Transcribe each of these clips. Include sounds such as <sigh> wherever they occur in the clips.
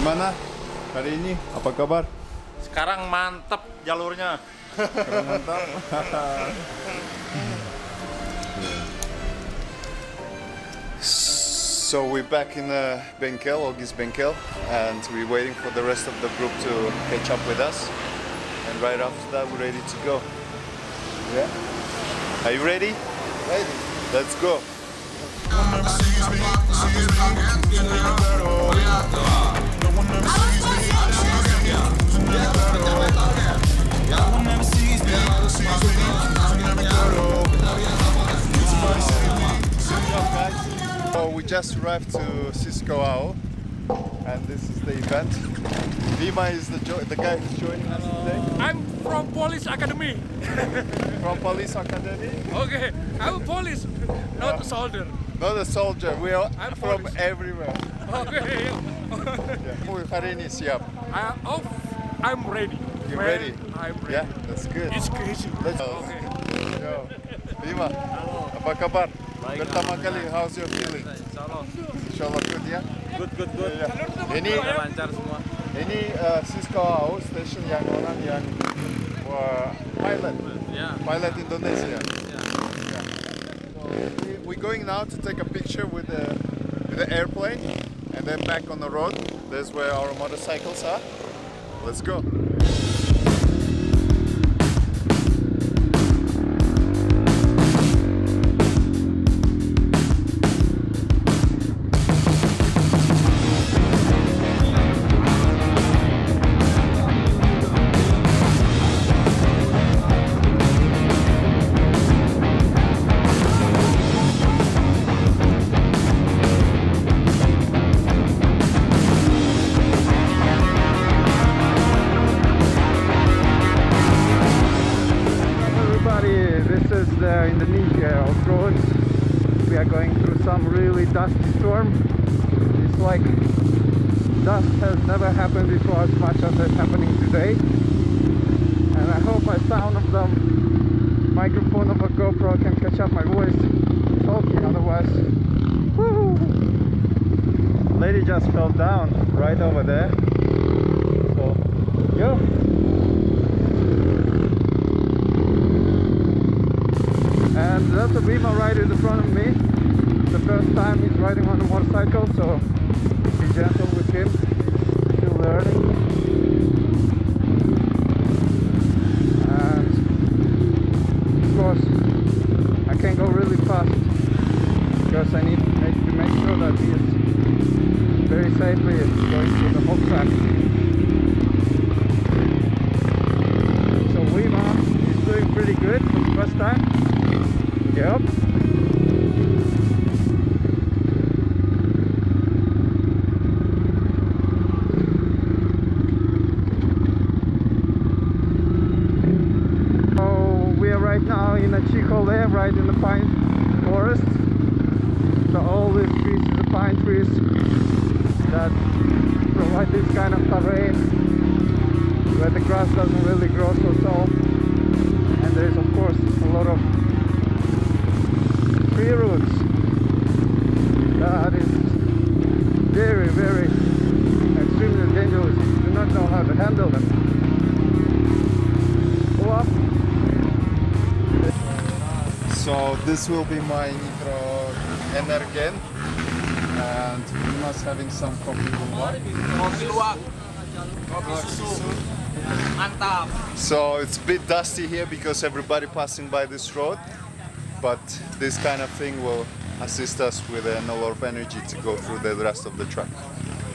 Gimana hari ini? Apa kabar? Sekarang mantep jalurnya. Kurang mantap. so we're back in uh, Benkel, August Benkel, and we're waiting for the rest of the group to catch up with us. And right after that, we're ready to go. Yeah. Are you ready? Ready. Let's go. Just arrived to Sesko Au, and this is the event. Dima is the the guy who's joining us today I'm from Police Academy. <laughs> from Police Academy. Okay, I'm a police, not a soldier. Not a soldier. We are I'm from police. everywhere. Okay, Yeah. Hari ini siap? I, I'm ready. You Man, ready? I'm ready. Yeah, that's good. It's crazy. Let's go. Okay. Yo, Dima, apa kabar? Pertama kali, how's your feeling? Insyaallah good ya. Good, good, good. Ya. Ini ini uh, Sesko Au station yang orang yang wah, pilot, Ya. pilot Indonesia. Yeah. So we, we're going now to take a picture with the with the airplane, and then back on the road. There's where our motorcycles are. Let's go. Uh, Indonesia off-roads. We are going through some really dusty storm. It's like dust has never happened before as much as it's happening today. And I hope I sound of the microphone of a GoPro can catch up my voice talking, otherwise. Lady just fell down right over there. So, yo. And that's a Beamer rider in front of me. The first time he's riding on a motorcycle, so be gentle with him. Still learning. And of course, I can't go really fast because I need to make, to make sure that he is very safely going through the whole track. That provide this kind of terrain where the grass doesn't really grow so tall. And there is of course a lot of tree roots that is very very extremely dangerous if you do not know how to handle them. So this will be my Nitro Energen and we must having some coffee Kopi luwak. Kopi susu. Mantap. So it's a bit dusty here because everybody passing by this road, but this kind of thing will assist us with a lot of energy to go through the rest of the track.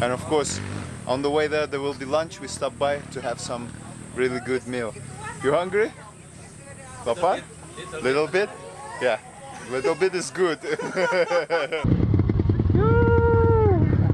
And of course, on the way there, there will be lunch. We stop by to have some really good meal. You hungry? Papa? Little bit? Yeah, little bit is good. <laughs>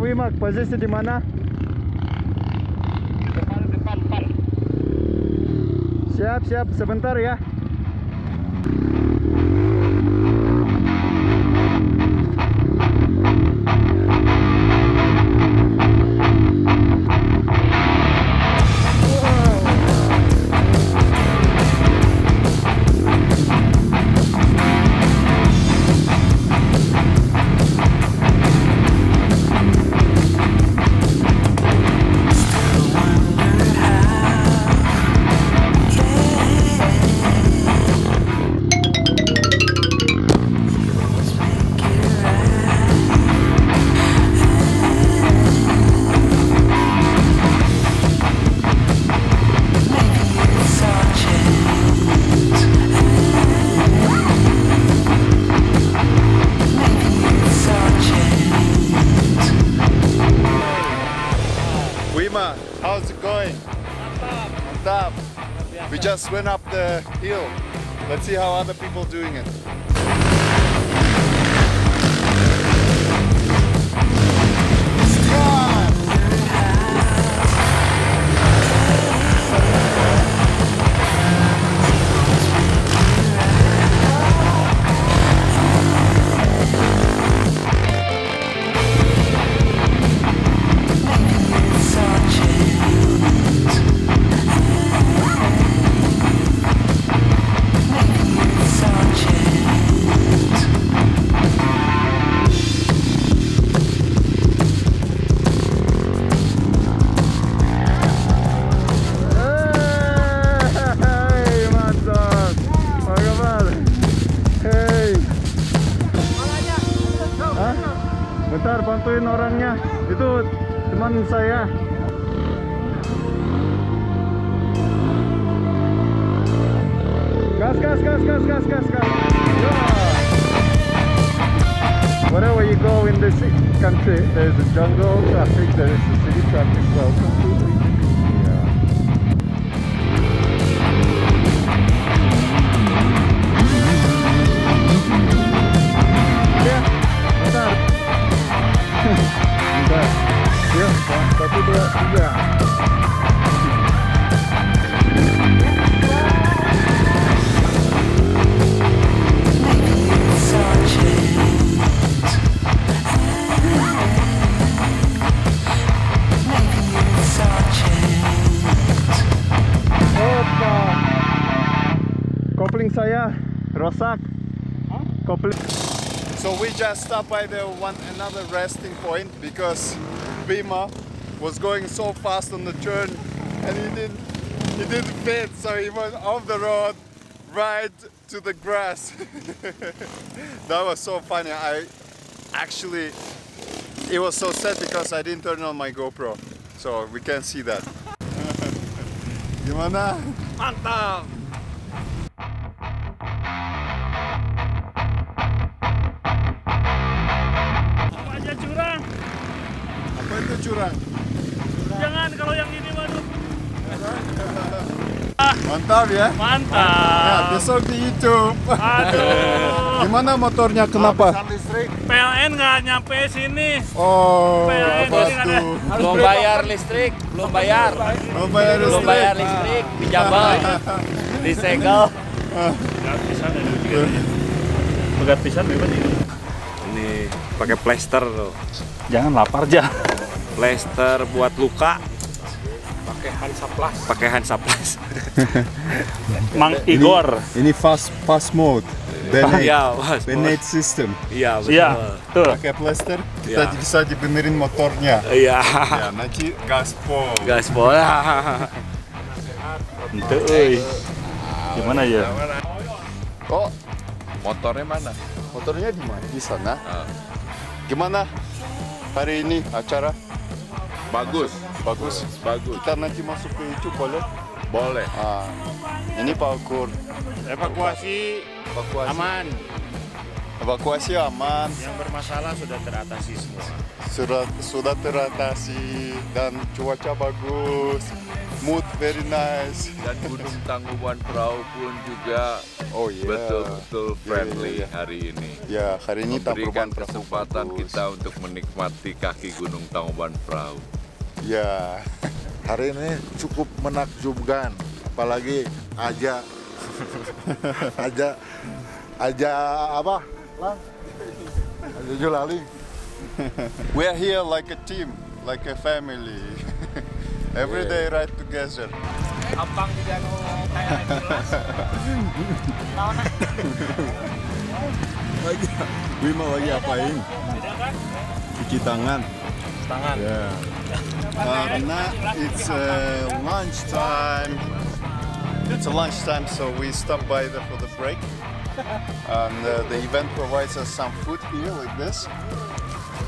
Wimak, posisi di mana? Depan, depan, depan. Siap, siap, sebentar ya. Just went up the hill. Let's see how other people are doing it. Bentar, bantuin orangnya. Itu teman saya. Gas, gas, gas, gas, gas, gas, gas. Yeah. Wherever you go in this country, there's a jungle traffic, there is a city traffic. Welcome to So we just stopped by the one another resting point because Bima was going so fast on the turn and he didn't he didn't fit so he went off the road right to the grass. <laughs> that was so funny. I actually it was so sad because I didn't turn on my GoPro. So we can't see that. <laughs> Gimana? Mantap. Itu curang? Jangan kalau yang ini waduh. <laughs> Mantap ya. Ya, Mantap. besok di YouTube. Aduh. <laughs> Gimana motornya? Kenapa? PLN nggak nyampe sini. Oh, PLN apa ini ada. Belum bayar listrik, belum bayar. Mau bayar Belum listrik? bayar listrik, dijabel. Disegel. Begat pisan bebas ini. Ini pakai plester tuh. Jangan lapar aja. Plester buat luka Pakai Hansaplas. pakai Hansaplas. <laughs> Mang Igor. Ini fast fast mode. Band-aid. Iya, Mas. Band-aid system. Iya, betul. Iya, tuh. Pakai plaster, kita Ya. bisa dibenerin motornya. Iya. Ya, nanti gaspol. Gaspol. <laughs> Ente euy. Gimana ya? Oh, Motornya mana? motornya di mana? Di sana. Gimana hari ini acara? Bagus, Bagus. bagus. Kita nanti masuk ke YouTube boleh? Boleh. Ah, ini Pak Kur. Evakuasi Evakuasi. aman. Evakuasi aman. Yang bermasalah sudah teratasi semua. Sudah sudah teratasi dan cuaca bagus. Mood very nice. dan Gunung Tangkuban Perahu pun juga Oh iya. betul-betul Iya, friendly iya, iya. hari ini. Ya, hari ini Memberikan Perahu kesempatan kita untuk menikmati kaki Gunung Tangkuban Perahu. Ya. Hari ini cukup menakjubkan, apalagi aja. <laughs> Aja aja apa? Lah? Aja Julali we are here like a team like a family. <laughs> Every day ride together. Abang juga nu kayak jelas. lagi Bima lagi apain cuci tangan. Tangan. Ya karena it's uh, lunch time it's a lunch time so we stop by there for the break and uh, the event provides us some food here like this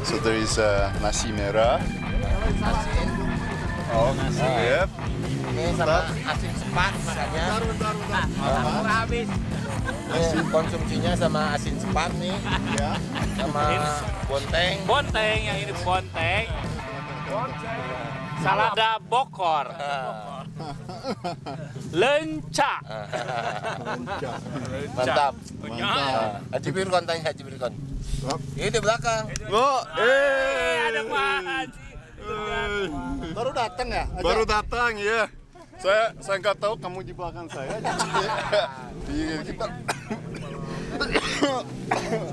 so there is uh, nasi merah oh yep Ini sama asin sepat makanya. Nah, habis. Ini konsumsinya sama asin sepat nih, ya sama bonteng. Bonteng yang ini bonteng. Salada bokor. Lenca. Mantap. mantap Haji Birkon tanya Haji Birkon. Ini di belakang. oh eh Ada Pak Baru datang ya? baru datang ya saya saya nggak tahu kamu di belakang saya jadi di kita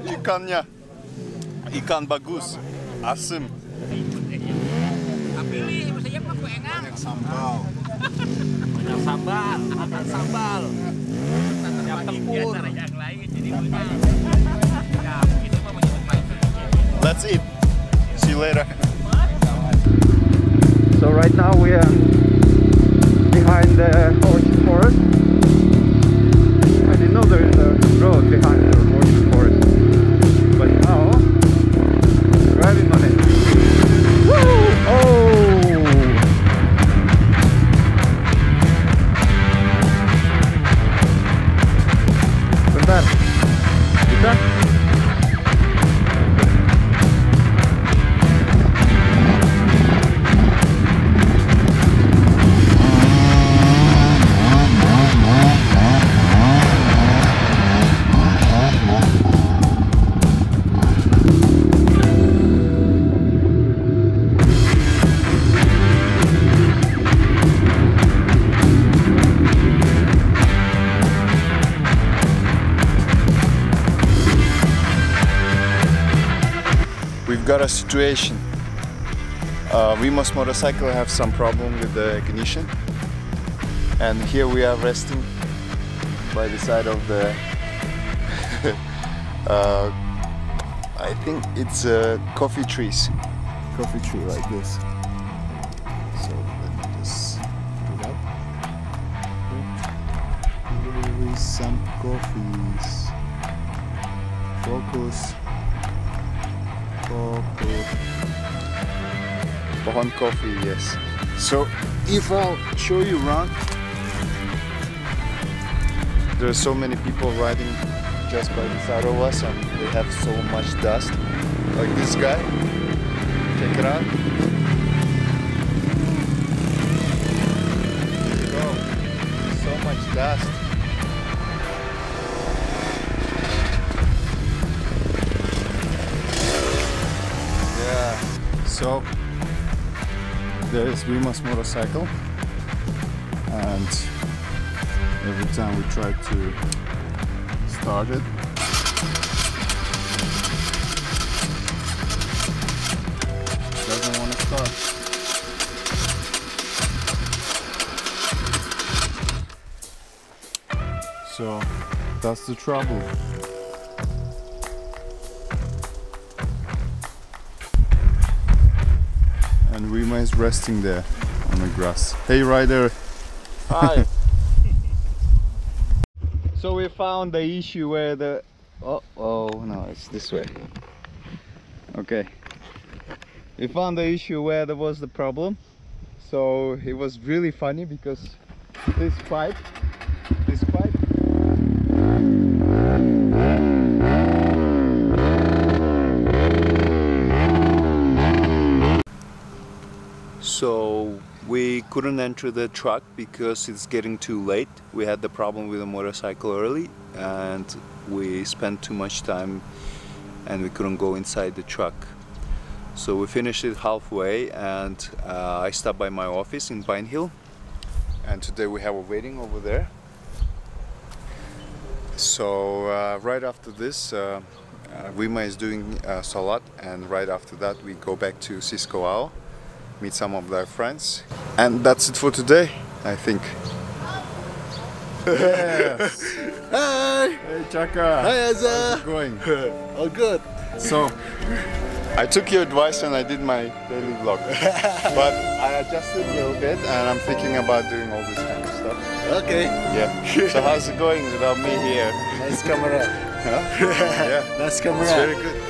ikannya ikan bagus asem Pilih, saya mah enak. banyak sambal Banyak sambal, makan sambal. Yang tempur. Yang lain jadi. Ya, mah let's eat see you later So right now we are behind the orchid forest. Got a situation. Uh, Rima's motorcycle have some problem with the ignition. And here we are resting by the side of the <laughs> uh, I think it's uh, coffee trees. Coffee tree like this so let me just put it up here some coffees. Focus Coffee. Coffee, yes. So if I'll show you around, there are so many people riding just by the side of us and they have so much dust. Like this guy. Check it out. There you go. So much dust. So there is Rima's motorcycle, and every time we try to start it, it doesn't want to start. So that's the trouble. Is resting there on the grass. Hey rider! Hai. <laughs> So we found the issue where the oh oh no it's this way. Okay. We found the issue where there was the problem. So it was really funny because this pipe So we couldn't enter the truck because it's getting too late. We had the problem with the motorcycle early and we spent too much time and we couldn't go inside the truck. So we finished it halfway and uh, I stopped by my office in Pine Hill and today we have a wedding over there. So uh, right after this, uh, uh, Wima is doing uh, salat, and right after that we go back to Sesko Au, meet some of their friends, and that's it for today, I think. Yes. <laughs> Hi. Hey Chaka. Hi How's it going? <laughs> All good. So, I took your advice and I did my daily vlog. <laughs> but I adjusted a little bit and I'm thinking about doing all this kind of stuff. Okay. Yeah. So how's it going without me here? Nice camera. Huh? yeah. Nice It's camera. very good.